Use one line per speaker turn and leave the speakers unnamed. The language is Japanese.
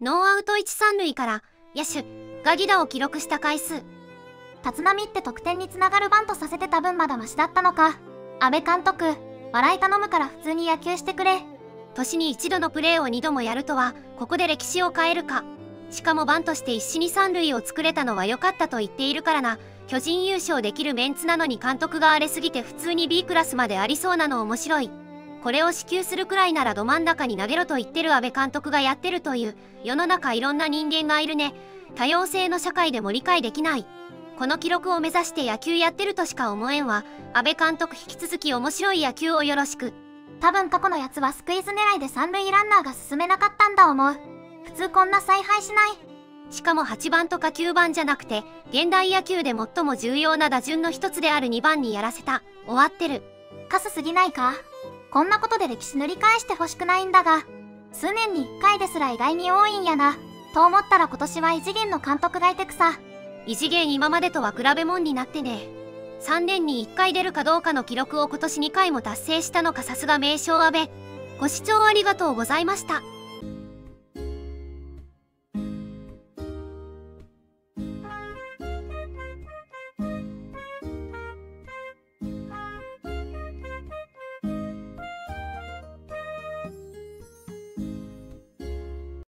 ノーアウト1、3塁から野手が犠打を記録した回数。
立浪って得点につながるバントさせてた分まだマシだったのか。安倍監督、笑い頼むから普通に野球してくれ。
年に一度のプレーを2度もやるとは、ここで歴史を変えるか。しかもバントして一死に三塁を作れたのは良かったと言っているからな。巨人優勝できるメンツなのに監督が荒れすぎて普通に B クラスまでありそうなの面白い。これを支給するくらいならど真ん中に投げろと言ってる安倍監督がやってるという世の中いろんな人間がいるね。多様性の社会でも理解できない。この記録を目指して野球やってるとしか思えんわ。安倍監督引き続き面白い野球をよろしく。
多分過去のやつはスクイズ狙いで三塁ランナーが進めなかったんだ思う。普通こんな采配しない。
しかも8番とか9番じゃなくて現代野球で最も重要な打順の一つである2番にやらせた。終わってる。
カスすぎないか？こんなことで歴史塗り返してほしくないんだが数年に1回ですら意外に多いんやな。と思ったら今年は異次元の監督がいてくさ。
異次元今までとは比べもんになってね。3年に1回出るかどうかの記録を今年2回も達成したのかさすが名称阿部。ご視聴ありがとうございました。